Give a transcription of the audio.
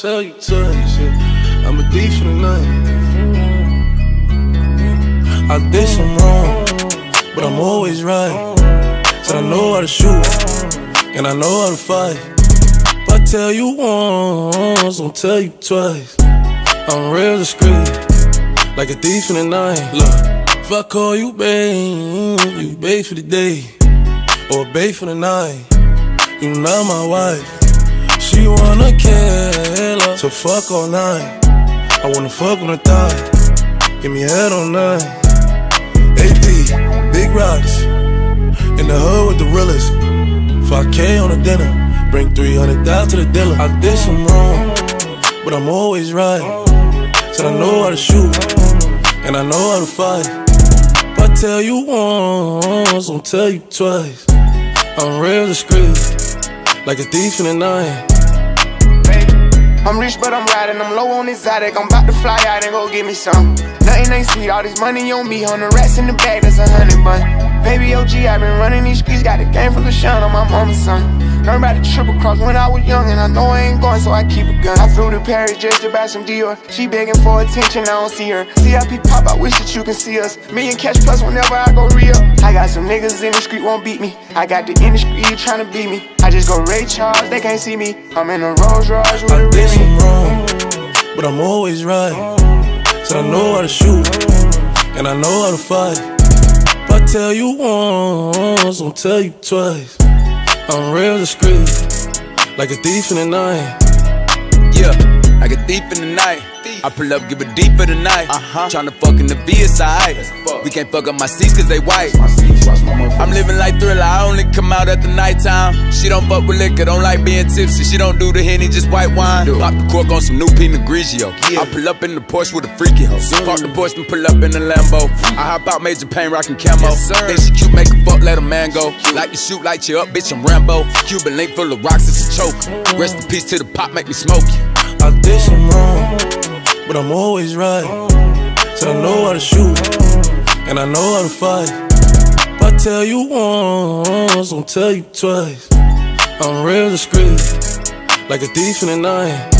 Tell you to. I'm a D for the. I did some wrong, but I'm always right. Said I know how to shoot, and I know how to fight. Tell you once, I'll tell you twice. I'm real discreet, like a thief in the night. Look, if I call you babe, you babe for the day, or babe for the night. You not my wife. She wanna kill her, so fuck all night. I wanna fuck on the thigh, give me head all night. AP, big rocks, in the hood with the realest. 5K on the dinner, bring 300,000 to the dealer. I did some wrong, but I'm always right. Said I know how to shoot, and I know how to fight. If I tell you once, I'll tell you twice. I'm real discreet, like a thief in the night. I'm rich, but I'm riding. I'm low on exotic. I'm about to fly out and go get me some. Nothing ain't sweet. All this money on me. The rats in the bag, that's a hundred bun. Baby OG, i been running these streets. Got a game from the shine on my mama's son. Learned about the triple cross when I was young, and I know I ain't going, so I keep a gun. I flew to Paris just to buy some Dior. She begging for attention, I don't see her. CIP pop, I wish that you can see us. Million cash plus whenever I go real. I got some niggas in the street won't beat me. I got the industry trying to beat me. I just go Ray Charles, they can't see me. I'm in a Rolls Royce with I a did some wrong, but I'm always right. Said I know how to shoot, and I know how to fight. If I tell you once, I'll tell you twice. I'm real discreet, like a thief in the night. Yeah, like a thief in the night. I pull up, give a deep for the night. Uh-huh. Tryna fuck in the VSI. We can't fuck up my seats cause they white. I'm living out at the nighttime. She don't fuck with liquor, don't like being tipsy. She don't do the henny, just white wine. Pop the cork on some new Pinot Grigio. I pull up in the Porsche with a freaky hoe. Park the Porsche and pull up in the Lambo. I hop out, major pain, rockin' camo. Think she cute, make a fuck, let a man go. Like you shoot, light you up, bitch, I'm Rambo. Cuban link full of rocks, it's a choke. Rest in peace to the pop, make me smoke you. I did some wrong, but I'm always right. Said I know how to shoot, and I know how to fight. If I tell you once, I'll tell you twice. I'm real discreet, like a thief in the night.